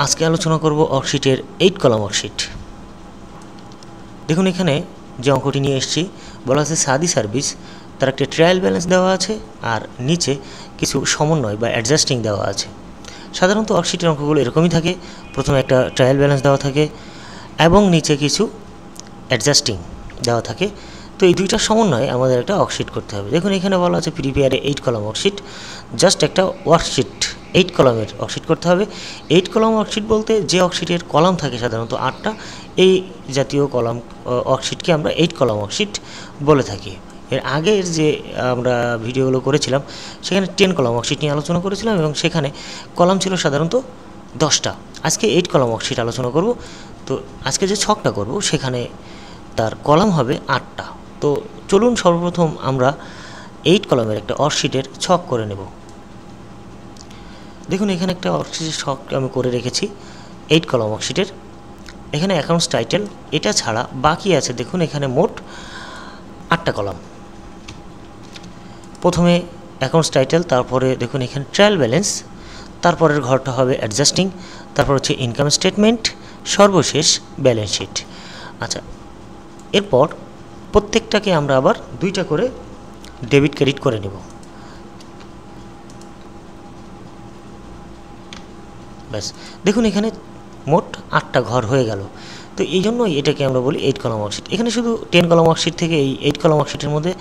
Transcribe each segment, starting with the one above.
আজকে আলোচনা করব ওয়ার্কশিটের এইট কলাম ওয়ার্কশিট দেখুন এখানে যে অঙ্কটি নিয়ে এসেছি, বলা আছে সাদি সার্ভিস, তার একটা ট্রায়াল ব্যালেন্স দেওয়া আছে, আর নিচে কিছু সমন্বয় বা অ্যাডজাস্টিং দেওয়া আছে। সাধারণত ওয়ার্কশিটের অঙ্কগুলো এরকমই থাকে, প্রথমে একটা ট্রায়াল ব্যালেন্স দেওয়া থাকে, এবং নিচে কিছু অ্যাডজাস্টিং দেওয়া থাকে। তো এই দুইটার সমন্বয়ে আমাদের একটা ওয়ার্কশিট করতে হবে। দেখুন এখানে বলা আছে প্রিপেয়ারে এইট কলাম ওয়ার্কশিট জাস্ট একটা ওয়ার্কশিট এইট কলামের অক্সিড করতে হবে। এইট কলাম অক্সিড বলতে যে অক্সিডের কলাম থাকে সাধারণত আটটা, এই জাতীয় কলাম ওয়ার্কশিটকে আমরা এইট কলাম ওয়ার্কশিট বলে থাকি। এর আগের যে আমরা ভিডিওগুলো করেছিলাম, সেখানে টেন কলাম ওয়ার্কশিট নিয়ে আলোচনা করেছিলাম এবং সেখানে কলাম ছিল সাধারণত দশটা। আজকে এইট কলাম ওয়ার্কশিট আলোচনা করব। তো আজকে যে ছকটা করব, সেখানে তার কলাম হবে আটটা। তো চলুন সর্বপ্রথম আমরা এইট কলামের একটা ওয়ার্কশিটের ছক করে নেব। দেখুন, এখানে একটা ওয়ার্কশিটের ছক আমি করে রেখেছি এইট কলম ওয়ার্কশিটের এখানে অ্যাকাউন্টস টাইটেল এটা ছাড়া বাকি আছে, দেখুন, এখানে মোট আটটা কলাম প্রথমে অ্যাকাউন্টস টাইটেল তারপরে দেখুন, এখানে ট্রায়াল ব্যালেন্স তারপরের ঘরটা হবে অ্যাডজাস্টিং তারপর হচ্ছে ইনকাম স্টেটমেন্ট সর্বশেষ ব্যালেন্স শিট আচ্ছা এরপর প্রত্যেকটাকে আমরা আবার দুইটা করে ডেবিট ক্রেডিট করে নেব। ব্যাস। দেখুন এখানে মোট আটটা ঘর হয়ে গেল। তো এই জন্যই এটাকে আমরা বলি এইট কলম ওয়ার্কশিট এখানে শুধু টেন কলম ওয়ার্কশিট থেকে এই এইট কলম ওয়ার্কশিটের মধ্যে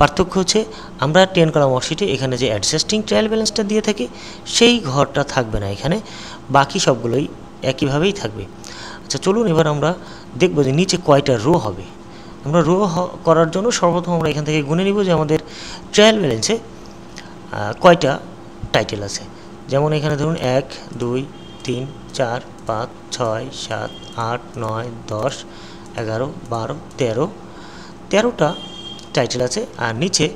পার্থক্য হচ্ছে, আমরা টেন কলম ওয়ার্কশিটে এখানে যে অ্যাডজাস্টিং ট্রায়াল ব্যালেন্সটা দিয়ে থাকি, সেই ঘরটা থাকবে না এখানে। বাকি সবগুলোই একইভাবেই থাকবে। আচ্ছা চলুন এবার আমরা দেখব যে নিচে কয়টা রো হবে। আমরা রো করার জন্য সর্বপ্রথম আমরা এখান থেকে গুনে নিব যে আমাদের ট্রায়াল ব্যালেন্সে কয়টা টাইটেল আছে। যেমন এখানে ধরুন এক, দুই, তিন, চার, পাঁচ, ছয়, সাত, আট, নয়, দশ, এগারো, বারো, তেরো। তেরোটা টাইটেল আছে আর নিচে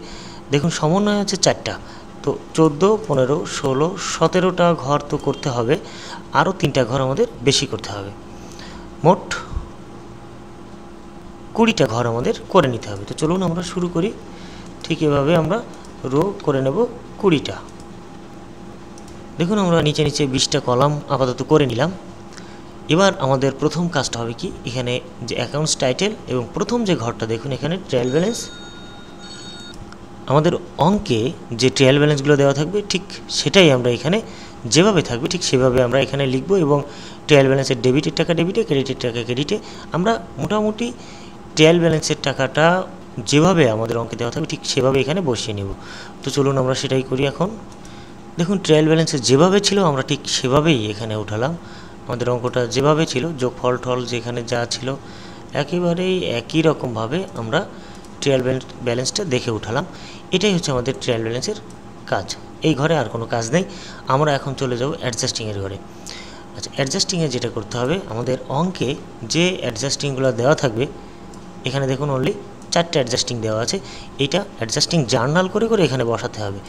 দেখুন সমন্বয় আছে চারটা। তো চোদ্দ, পনেরো, ষোলো, সতেরোটা ঘর তো করতে হবে। আরও তিনটা ঘর আমাদের বেশি করতে হবে। মোট কুড়িটা ঘর আমাদের করে নিতে হবে। তো চলুন আমরা শুরু করি। ঠিক এভাবে আমরা রো করে নেব কুড়িটা। দেখুন, আমরা নিচে নিচে বিশটা কলাম আপাতত করে নিলাম। এবার আমাদের প্রথম কাজটা হবে কি? এখানে যে অ্যাকাউন্টস টাইটেল এবং প্রথম যে ঘরটা, দেখুন এখানে ট্রায়াল ব্যালেন্স আমাদের অঙ্কে যে ট্রায়াল ব্যালেন্সগুলো দেওয়া থাকবে, ঠিক সেটাই আমরা এখানে যেভাবে থাকবে, ঠিক সেভাবে আমরা এখানে লিখব এবং ট্রায়াল ব্যালেন্সের ডেবিটের টাকা ডেবিটে ক্রেডিটের টাকা ক্রেডিটে আমরা মোটামুটি ট্রায়াল ব্যালেন্সের টাকাটা যেভাবে আমাদের অঙ্কে দেওয়া থাকবে, ঠিক সেভাবে এখানে বসিয়ে নেব। তো চলুন আমরা সেটাই করি এখন। দেখুন ট্রায়াল ব্যালেন্সে যেভাবে ছিল, আমরা ঠিক সেভাবেই এখানে উঠালাম। আমাদের অঙ্কটা যেভাবে ছিল, যোগ ফল টল যেখানে যা ছিল, একেবারেই একই রকমভাবে আমরা ট্রায়াল ব্যালেন্সটা দেখে উঠালাম। এটাই হচ্ছে আমাদের ট্রায়াল ব্যালেন্সের কাজ। এই ঘরে আর কোনো কাজ নেই। আমরা এখন চলে যাব অ্যাডজাস্টিংয়ের ঘরে। আচ্ছা অ্যাডজাস্টিংয়ে যেটা করতে হবে, আমাদের অঙ্কে যে অ্যাডজাস্টিংগুলো দেওয়া থাকবে, এখানে দেখুন অনলি চারটে অ্যাডজাস্টিং দেওয়া আছে। এটা অ্যাডজাস্টিং জার্নাল করে করে এখানে বসাতে হবে।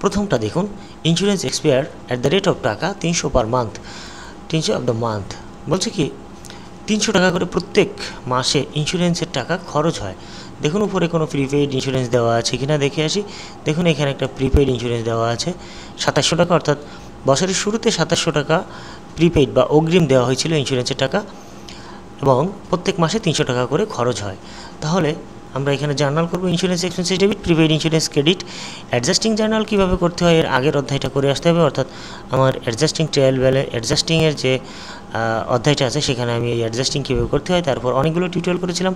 প্রথমটা দেখুন insurance expire at the rate of টাকা তিনশো পার মান্থ তিনশো অফ দ্য মান্থ বলছে কি, তিনশো টাকা করে প্রত্যেক মাসে ইন্স্যুরেন্সের টাকা খরচ হয়। দেখুন উপরে কোনো প্রিপেইড ইন্স্যুরেন্স দেওয়া আছে কি না দেখে আসি। দেখুন এখানে একটা প্রিপেইড ইন্স্যুরেন্স দেওয়া আছে। সাতাশশো টাকা, অর্থাৎ বছরের শুরুতে সাতাশশো টাকা প্রিপেইড বা অগ্রিম দেওয়া হয়েছিল ইন্স্যুরেন্সের টাকা। এবং প্রত্যেক মাসে তিনশো টাকা করে খরচ হয়। তাহলে আমরা এখানে জার্নাল করব insurance expenses debit prepaid insurance credit adjusting journal কীভাবে করতে হয়, এর আগের অধ্যায়টা করে আসতে হবে, অর্থাৎ আমার অ্যাডজাস্টিং ট্রায়াল ব্যালে অ্যাডজাস্টিংয়ের যে অধ্যায়টা আছে, সেখানে আমি এই অ্যাডজাস্টিং কীভাবে করতে হয়, তারপর অনেকগুলো টিউটোরিয়াল করেছিলাম,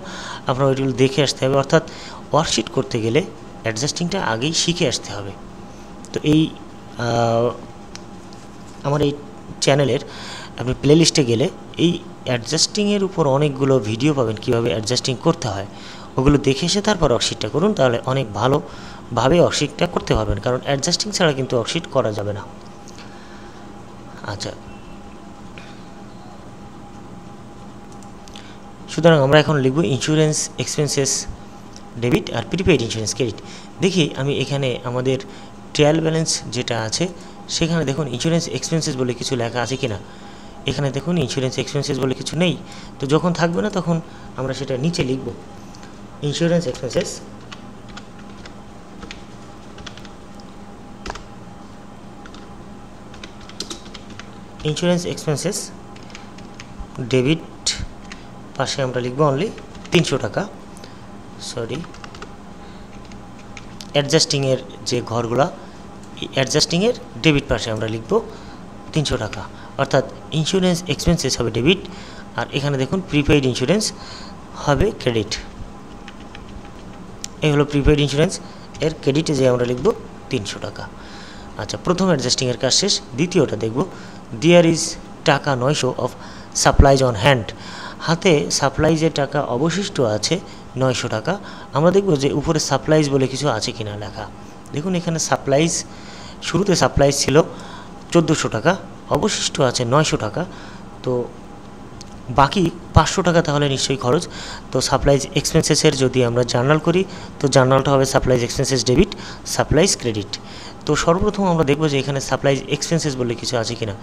আপনার ওইগুলো দেখে আসতে হবে, অর্থাৎ ওয়ার্কশিট করতে গেলে অ্যাডজাস্টিংটা আগেই শিখে আসতে হবে। তো এই আমার এই চ্যানেলের আপনি প্লে লিস্টে গেলে এই অ্যাডজাস্টিংয়ের উপর অনেকগুলো ভিডিও পাবেন, কীভাবে অ্যাডজাস্টিং করতে হয়। ওগুলো দেখে এসে তারপর অক্সিটটা করুন, তাহলে অনেক ভালোভাবে অক্সিটটা করতে পারবেন। কারণ অ্যাডজাস্টিং ছাড়া কিন্তু অক্সিট করা যাবে না। আচ্ছা। সুতরাং আমরা এখন লিখব ইন্স্যুরেন্স এক্সপেন্সেস ডেবিট আর প্রিপেইড ইন্স্যুরেন্স ক্রেডিট দেখি, আমি এখানে আমাদের ট্রায়াল ব্যালেন্স যেটা আছে, সেখানে দেখুন ইন্স্যুরেন্স এক্সপেন্সেস বলে কিছু লেখা আছে কি না এখানে দেখুন ইন্স্যুরেন্স এক্সপেন্সেস বলে কিছু নেই। তো যখন থাকবে না তখন আমরা সেটা নিচে লিখব। Insurance expenses insurance expenses debit পাশে আমরা লিখব অনলি তিনশো টাকা। সরি অ্যাডজাস্টিংয়ের যে ঘরগুলা অ্যাডজাস্টিংয়ের ডেবিট পাশে আমরা লিখব তিনশো টাকা। অর্থাৎ ইন্স্যুরেন্স এক্সপেন্সেস হবে ডেবিট আর এখানে দেখুন প্রিপেইড ইন্স্যুরেন্স হবে ক্রেডিট এই হলো প্রিপেইড ইন্স্যুরেন্স এর ক্রেডিটে যে আমরা লিখব তিনশো টাকা। আচ্ছা প্রথম অ্যাডজাস্টিংয়ের কাজ শেষ, দ্বিতীয়টা দেখব। দিয়ার ইজ টাকা নয়শো অফ সাপ্লাইজ অন হ্যান্ড হাতে সাপ্লাইজের টাকা অবশিষ্ট আছে নয়শো টাকা। আমরা দেখব যে উপরে সাপ্লাইজ বলে কিছু আছে কিনা লেখা। দেখুন এখানে সাপ্লাইজ শুরুতে সাপ্লাইজ ছিল চোদ্দোশো টাকা অবশিষ্ট আছে নয়শো টাকা। তো বাকি পাঁচশো টাকা তাহলে নিশ্চয়ই খরচ। তো সাপ্লাইজ এক্সপেন্সেসের যদি আমরা জার্নাল করি, তো জার্নালটা হবে supplies expenses debit supplies credit তো সর্বপ্রথম আমরা দেখব যে এখানে সাপ্লাইজ এক্সপেন্সেস বলে কিছু আছে কিনা।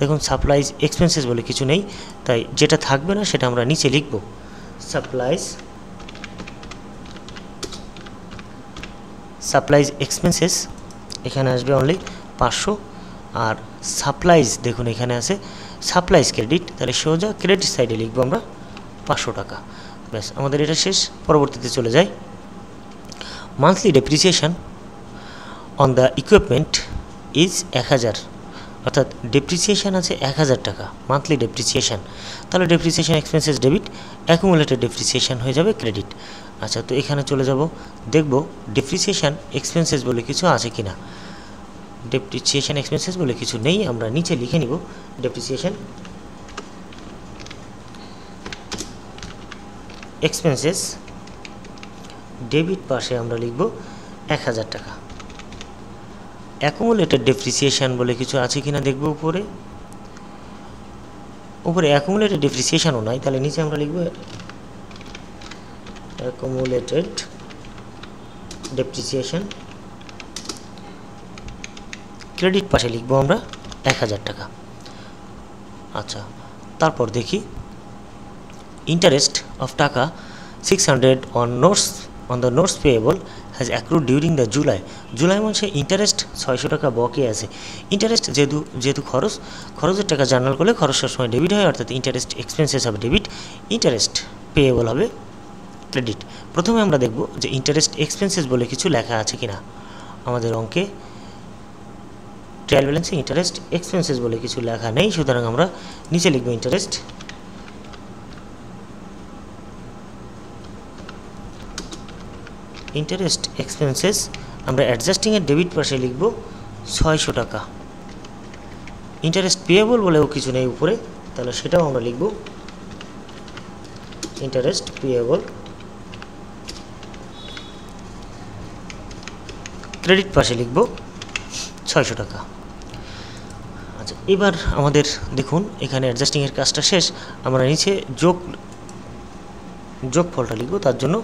দেখুন সাপ্লাইজ এক্সপেন্সেস বলে কিছু নেই, তাই যেটা থাকবে না সেটা আমরা নিচে লিখব। সাপ্লাইজ সাপ্লাইজ এক্সপেন্সেস এখানে আসবে অনলি পাঁচশো। আর সাপ্লাইজ দেখুন এখানে আছে, সাপ্লাইজ ক্রেডিট, তাহলে সোজা ক্রেডিট সাইডে লিখব আমরা পাঁচশো টাকা। ব্যাস, আমাদের এটা শেষ, পরবর্তীতে চলে যাই। Monthly depreciation on the equipment is এক হাজার, অর্থাৎ ডেপ্রিসিয়েশান আছে এক হাজার টাকা মান্থলি ডেপ্রিসিয়েশান তাহলে depreciation expenses debit accumulated depreciation হয়ে যাবে ক্রেডিট আচ্ছা তো এখানে চলে যাব, দেখব ডেপ্রিসিয়েশান এক্সপেন্সেস বলে কিছু আছে কি না ডেপ্রিসিয়েশান এক্সপেন্সেস বলে কিছু নেই, আমরা নিচে লিখে নিব ডেপ্রিসিয়েশান এক্সপেন্সেস ডেবিট পাশে আমরা লিখব এক হাজার টাকা। অ্যাকুমুলেটেড ডেপ্রিসিয়েশান বলে কিছু আছে কিনা দেখব উপরে। উপরে অ্যাকুমুলেটেড ডেপ্রিসিয়েশানও নাই, তাহলে নিচে আমরা লিখব অ্যাকুমুলেটেড ডেপ্রিসিয়েশান ক্রেডিট পাশে লিখব আমরা এক হাজার টাকা। আচ্ছা তারপর দেখি। ইন্টারেস্ট অফ টাকা six hundred on notes on the notes payable has accrued during the July July মাসে ইন্টারেস্ট ছয়শো টাকা বকে আছে। ইন্টারেস্ট যেহেতু যেহেতু খরচ, খরচের টাকা জার্নাল করলে খরচ সময় ডেবিট হয়, অর্থাৎ ইন্টারেস্ট এক্সপেন্সেস হবে ডেবিট ইন্টারেস্ট পেয়েবল হবে ক্রেডিট প্রথমে আমরা দেখব যে ইন্টারেস্ট এক্সপেন্সেস বলে কিছু লেখা আছে কিনা। আমাদের অঙ্কে ট্রায়াল ব্যালেন্সে ইন্টারেস্ট এক্সপেন্সেস বলে কিছু লেখা নেই, সুতরাং আমরা নিচে লিখব ইন্টারেস্ট ইন্টারেস্ট এক্সপেন্সেস আমরা অ্যাডজাস্টিংয়ের ডেবিট পাশে লিখব ছয়শো টাকা। ইন্টারেস্ট পেয়েবল বলেও কিছু নেই উপরে, তাহলে সেটাও আমরা লিখব ইন্টারেস্ট পেয়েবল ক্রেডিট পাশে লিখব ছয়শো টাকা। এবার আমাদের দেখুন, এখানে অ্যাডজাস্টিংয়ের কাজটা শেষ। আমরা নিচে যোগ যোগ ফলটা লিখব, তার জন্য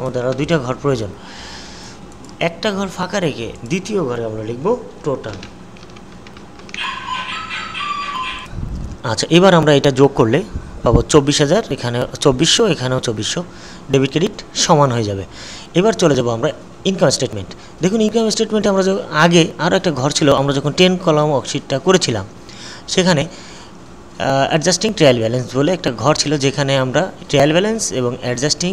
আমাদের আরও দুইটা ঘর প্রয়োজন। একটা ঘর ফাঁকা রেখে দ্বিতীয় ঘরে আমরা লিখব টোটাল আচ্ছা এবার আমরা এটা যোগ করলে পাবো চব্বিশ হাজার এখানে চব্বিশশো, এখানেও চব্বিশশো। ডেবিট ক্রেডিট সমান হয়ে যাবে। এবার চলে যাব আমরা ইনকাম স্টেটমেন্ট দেখুন ইনকাম স্টেটমেন্টে আমরা আগে আরও একটা ঘর ছিল, আমরা যখন টেন কলাম ওয়ার্কশিটটা করেছিলাম সেখানে অ্যাডজাস্টিং ট্রায়াল ব্যালেন্স বলে একটা ঘর ছিল যেখানে আমরা ট্রায়াল ব্যালেন্স এবং অ্যাডজাস্টিং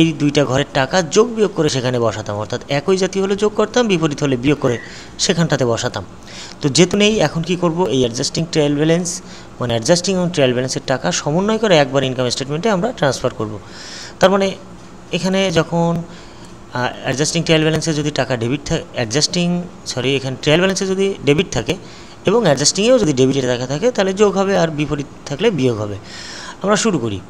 এই দুইটা ঘরের টাকা যোগ বিয়োগ করে সেখানে বসাতাম। অর্থাৎ একই জাতি হলে যোগ করতাম, বিপরীত হলে বিয়োগ করে সেখানটাতে বসাতাম। তো যেহেতু নেই, এখন কি করব? এই অ্যাডজাস্টিং ট্রায়াল ব্যালেন্স মানে অ্যাডজাস্টিং এবং ট্রায়াল ব্যালেন্সের টাকা সমন্বয় করে একবার ইনকাম স্টেটমেন্টে আমরা ট্রান্সফার করব। তার মানে এখানে যখন অ্যাডজাস্টিং ট্রায়াল ব্যালেন্সে যদি টাকা ডেবিট থাকে অ্যাডজাস্টিং সরি এখানে ট্রায়াল ব্যালেন্সে যদি ডেবিট থাকে এবং অ্যাডজাস্টিংয়েও যদি ডেবিটের দেখা থাকে, তাহলে যোগ হবে আর বিপরীত থাকলে বিয়োগ হবে। আমরা শুরু করি।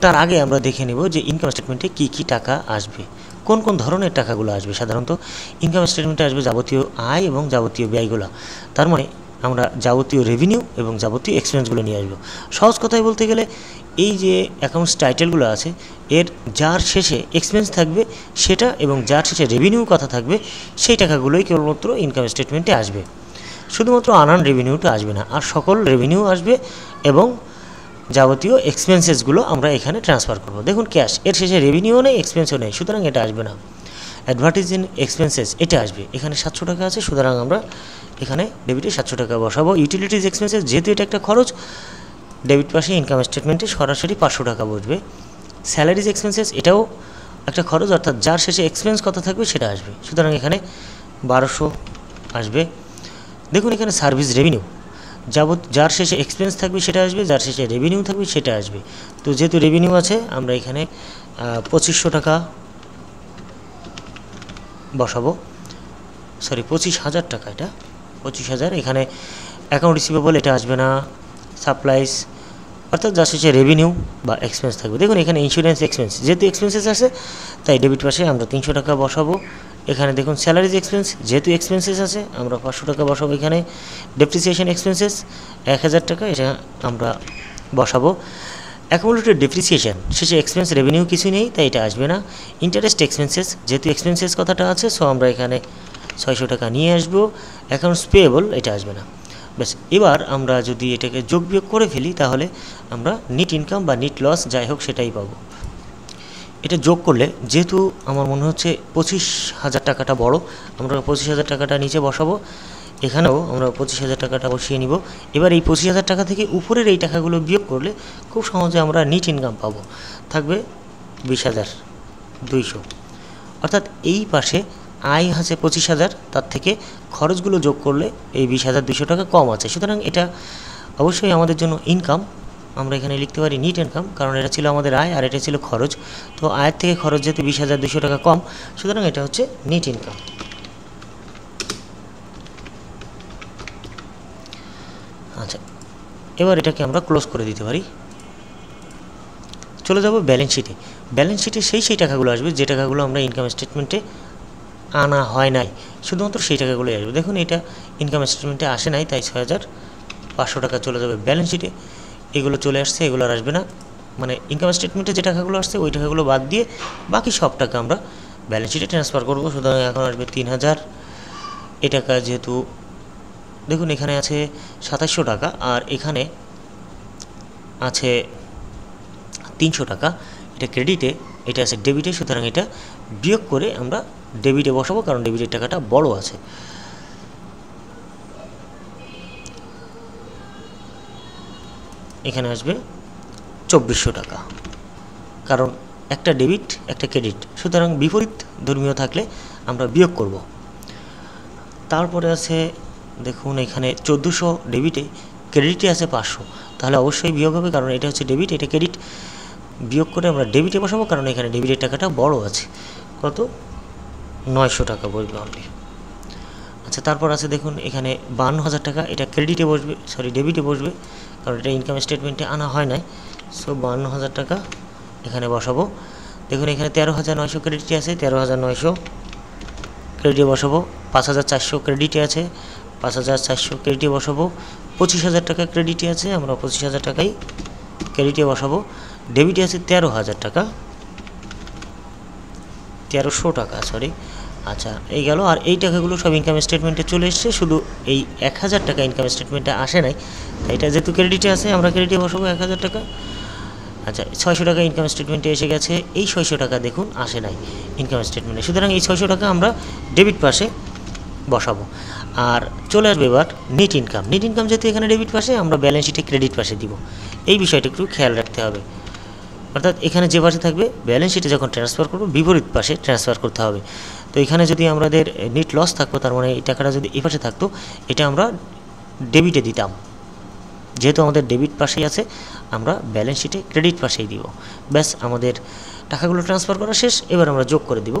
তার আগে আমরা দেখে নেব যে ইনকাম স্টেটমেন্টে কী কী টাকা আসবে। কোন কোন ধরনের টাকাগুলো আসবে? সাধারণত ইনকাম স্টেটমেন্টে আসবে যাবতীয় আয় এবং যাবতীয় ব্যয়গুলো। তার মানে আমরা যাবতীয় রেভিনিউ এবং যাবতীয় এক্সপেন্সগুলো নিয়ে আসব। সহজ কথায় বলতে গেলে এই যে অ্যাকাউন্টস টাইটেলগুলো আছে, এর যার শেষে এক্সপেন্স থাকবে সেটা এবং যার শেষে রেভিনিউ কথা থাকবে, সেই টাকাগুলোই কেবলমাত্র ইনকাম স্টেটমেন্টে আসবে। শুধুমাত্র আনান রেভিনিউটা আসবে না, আর সকল রেভিনিউ আসবে এবং যাবতীয় এক্সপেন্সেসগুলো আমরা এখানে ট্রান্সফার করব। দেখুন ক্যাশ এর শেষে রেভিনিউ নেই এক্সপেন্সও নেই, সুতরাং এটা আসবে না। অ্যাডভার্টাইজিং এক্সপেন্সেস এটা আসবে। এখানে সাতশো টাকা আছে, সুতরাং আমরা এখানে ডেবিটে সাতশো টাকা বসাবো। ইউটিলিটিস এক্সপেন্সেস যেহেতু এটা একটা খরচ ডেবিট পাশে ইনকাম স্টেটমেন্টে সরাসরি পাঁচশো টাকা বসবে। স্যালারিজ এক্সপেন্সেস এটাও একটা খরচ, অর্থাৎ যার শেষে এক্সপেন্স কত থাকবে, সেটা আসবে। সুতরাং এখানে বারোশো আসবে। দেখুন, এখানে সার্ভিস রেভিনিউ যাবত যার শেষে এক্সপেন্স থাকবে সেটা আসবে, যার শেষে রেভিনিউ থাকবে সেটা আসবে। তো যেহেতু রেভিনিউ আছে, আমরা এখানে পঁচিশশো টাকা বসাবো। সরি পঁচিশ হাজার টাকা এটা। পঁচিশ হাজার, এখানে অ্যাকাউন্ট রিসিভেবল এটা আসবে না। সাপ্লাইস অর্থাৎ যার শেষে রেভিনিউ বা এক্সপেন্স থাকবে। দেখুন, এখানে ইন্স্যুরেন্স এক্সপেন্স যেহেতু এক্সপেন্সেস আছে, তাই ডেবিট পাশে আমরা তিনশো টাকা বসাবো। এখানে দেখুন স্যালারিজ এক্সপেন্স যেহেতু এক্সপেন্সেস আছে, আমরা পাঁচশো টাকা বসাবো এখানে। ডেপ্রিসিয়েশন এক্সপেন্সেস এক হাজার টাকা, এটা আমরা বসাবো। অ্যাকুমুলেটেড ডেপ্রিসিয়েশন শেষে এক্সপেন্স রেভিনিউ কিছু নেই, তাই এটা আসবে না। ইন্টারেস্ট এক্সপেন্সেস যেহেতু এক্সপেন্সেস কথাটা আছে সো আমরা এখানে ছয়শো টাকা নিয়ে আসব। অ্যাকাউন্টস পেয়েবল এটা আসবে না। ব্যাস, এবার আমরা যদি এটাকে যোগ বিয়োগ করে ফেলি, তাহলে আমরা নিট ইনকাম বা নিট লস যাই হোক, সেটাই পাবো। এটা যোগ করলে যেহেতু আমার মনে হচ্ছে পঁচিশ হাজার টাকাটা বড়, আমরা পঁচিশ হাজার টাকাটা নিচে বসাবো, এখানেও আমরা পঁচিশ হাজার টাকাটা বসিয়ে নিব। এবার এই পঁচিশ হাজার টাকা থেকে উপরের এই টাকাগুলো বিয়োগ করলে খুব সহজে আমরা নিট ইনকাম পাবো। থাকবে বিশ হাজার দুইশো। অর্থাৎ এই পাশে আয় আছে পঁচিশ হাজার, তার থেকে খরচগুলো যোগ করলে এই বিশ হাজার দুশো টাকা কম আছে। সুতরাং এটা অবশ্যই আমাদের জন্য ইনকাম আমরা এখানে লিখতে পারি নিট ইনকাম কারণ এটা ছিল আমাদের আয় আর এটা ছিল খরচ। তো আয়ের থেকে খরচ যেহেতু বিশ হাজার দুশো টাকা কম, সুতরাং এটা হচ্ছে নিট ইনকাম আচ্ছা এবার এটাকে আমরা ক্লোজ করে দিতে পারি। চলে যাব ব্যালেন্স শিটে ব্যালেন্স শিটে সেই সেই টাকাগুলো আসবে, যে টাকাগুলো আমরা ইনকাম স্টেটমেন্টে আনা হয় নাই, শুধুমাত্র সেই টাকাগুলোই আসবে। দেখুন, এটা ইনকাম স্টেটমেন্টে আসে নাই, তাই ছয় হাজার পাঁচশো টাকা চলে যাবে ব্যালেন্স শিটে এগুলো চলে আসছে, এগুলো আর আসবে না। মানে ইনকাম স্টেটমেন্টে যে টাকাগুলো আসছে, ওই টাকাগুলো বাদ দিয়ে বাকি সব টাকা আমরা ব্যালেন্স শিটে ট্রান্সফার করব। সুতরাং এখন আসবে তিন হাজার। এ টাকা যেহেতু, দেখুন এখানে আছে সাতাশশো টাকা আর এখানে আছে তিনশো টাকা। এটা ক্রেডিটে এটা আছে ডেবিটে সুতরাং এটা বিয়োগ করে আমরা ডেবিটে বসাবো, কারণ ডেবিটের টাকাটা বড় আছে। এখানে আসবে চব্বিশশো টাকা। কারণ একটা ডেবিট একটা ক্রেডিট সুতরাং বিপরীত ধর্মীয় থাকলে আমরা বিয়োগ করব। তারপরে আছে, দেখুন এখানে চোদ্দোশো ডেবিটে ক্রেডিটে আছে পাঁচশো। তাহলে অবশ্যই বিয়োগ হবে, কারণ এটা হচ্ছে ডেবিট এটা ক্রেডিট বিয়োগ করে আমরা ডেবিটে বসাবো, কারণ এখানে ডেবিটের টাকাটা বড় আছে। কত? নয়শো টাকা বসবে অনলি আচ্ছা তারপর আছে, দেখুন এখানে বান্ন হাজার টাকা, এটা ক্রেডিটে বসবে সরি ডেবিটে বসবে। কারণ এটা ইনকাম স্টেটমেন্টে আনা হয় নাই। সো বান্ন হাজার টাকা এখানে বসাবো। দেখুন, এখানে তেরো হাজার নয়শো ক্রেডিটে আছে, তেরো হাজার নয়শো ক্রেডিটে বসাবো। পাঁচ হাজার চারশো ক্রেডিটে আছে, পাঁচ হাজার চারশো ক্রেডিটে বসাবো। পঁচিশ হাজার টাকা ক্রেডিটে আছে, আমরা পঁচিশ হাজার টাকাই ক্রেডিটে বসাবো। ডেবিটে আছে তেরো হাজার টাকা। তেরোশো টাকা সরি আচ্ছা এই গেল। আর এই টাকাগুলো সব ইনকাম স্টেটমেন্টে চলে এসছে। শুধু এই এক হাজার টাকা ইনকাম স্টেটমেন্টে আসে নাই। এটা যেহেতু ক্রেডিটে আছে, আমরা ক্রেডিটে বসাবো এক হাজার টাকা। আচ্ছা ছয়শো টাকা ইনকাম স্টেটমেন্টে এসে গেছে। এই ছয়শো টাকা দেখুন, আসে নাই ইনকাম স্টেটমেন্টে সুতরাং এই ছয়শো টাকা আমরা ডেবিট পাশে বসাবো। আর চলে আসবে এবার নেট ইনকাম নেট ইনকাম যেহেতু এখানে ডেবিট পাশে, আমরা ব্যালেন্স শিটে ক্রেডিট পাশে দিব। এই বিষয়টা একটু খেয়াল রাখতে হবে। অর্থাৎ এখানে যে পাশে থাকবে ব্যালেন্স শিটে যখন ট্রান্সফার করব, বিপরীত পাশে ট্রান্সফার করতে হবে। তো এখানে যদি আমাদের নেট লস থাকতো, তার মানে এই টাকাটা যদি এই পাশে থাকতো, এটা আমরা ডেবিটে দিতাম। যেহেতু আমাদের ডেবিট পাশেই আছে, আমরা ব্যালেন্স শিটে ক্রেডিট পাশেই দিব। ব্যাস, আমাদের টাকাগুলো ট্রান্সফার করা শেষ, এবার আমরা যোগ করে দিব।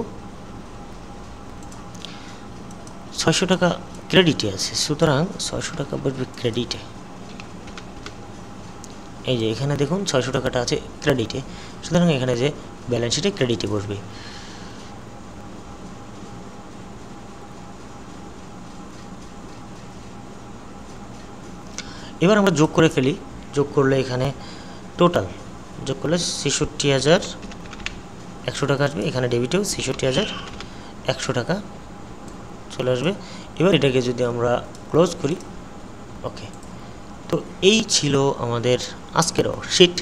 ছয়শো টাকা ক্রেডিটে আছে, সুতরাং ছয়শো টাকা বসবে ক্রেডিটে এই যে এখানে দেখুন, ছয়শো টাকাটা আছে ক্রেডিটে সুতরাং এখানে যে ব্যালেন্স শিটে ক্রেডিটে বসবে। এবার আমরা যোগ করে ফেলি। যোগ করলে এখানে টোটাল যোগ করলে ছেষট্টি হাজার একশো টাকা আসবে। এখানে ডেবিটেও ছেষট্টি হাজার একশো টাকা চলে আসবে। এবার এটাকে যদি আমরা ক্লোজ করি ওকে তো এই ছিল আমাদের আজকেরও শিট